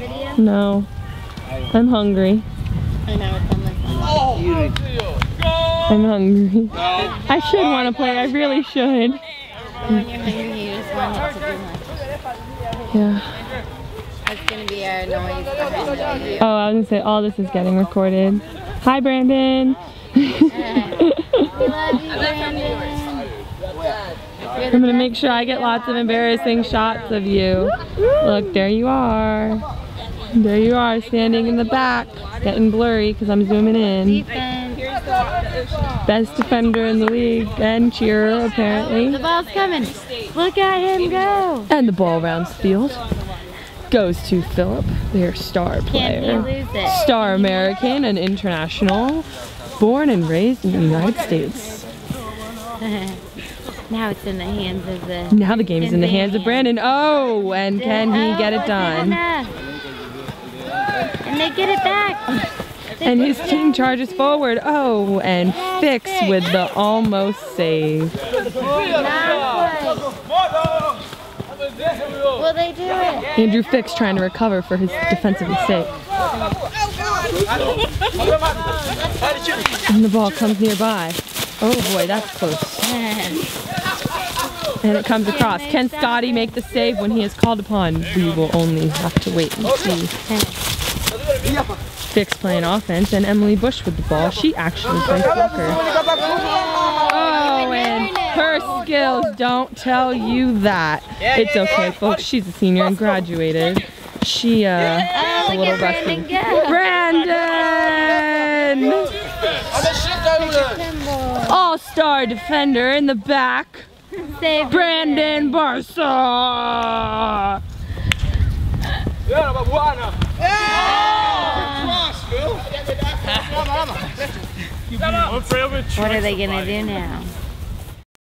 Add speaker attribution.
Speaker 1: video?
Speaker 2: No. I'm hungry.
Speaker 1: I know it's on this one.
Speaker 2: I'm hungry. I should want to play. I really should.
Speaker 1: When you're hungry, you just want it to be much.
Speaker 2: Yeah.
Speaker 1: That's gonna be our noise behind the video.
Speaker 2: Oh, I was gonna say all this is getting recorded. Hi, Brandon.
Speaker 1: We love you, Brandon.
Speaker 2: I'm gonna make sure I get lots of embarrassing shots of you. Look, there you are. There you are, standing in the back. Getting blurry because I'm zooming in. Best defender in the league, Ben Cheerer, apparently.
Speaker 1: The ball's coming. Look at him go.
Speaker 2: And the ball rounds field. Goes to Philip, their star player. Star American and international. Born and raised in the United States.
Speaker 1: now it's in the hands of the.
Speaker 2: Now the game's in the hands of Brandon. Oh, and can he get it
Speaker 1: Oh,
Speaker 2: done?
Speaker 1: And they get it back.
Speaker 2: And his team charges forward. Oh, and Fix with the almost save.
Speaker 1: Will they do it?
Speaker 2: Andrew Fix trying to recover for his defensive mistake. And the ball comes nearby. Oh boy, that's close. And it comes across. Can Scotty make the save when he is called upon? We will only have to wait and see. Fix playing offense and Emily Bush with the ball. She actually plays soccer. Oh, and her skills don't tell you that. It's okay, folks. She's a senior and graduated. She, uh, is a little rusty. Brandon! All-star defender in the back.
Speaker 1: Save
Speaker 2: Brandon Barca!
Speaker 1: What are they gonna do now?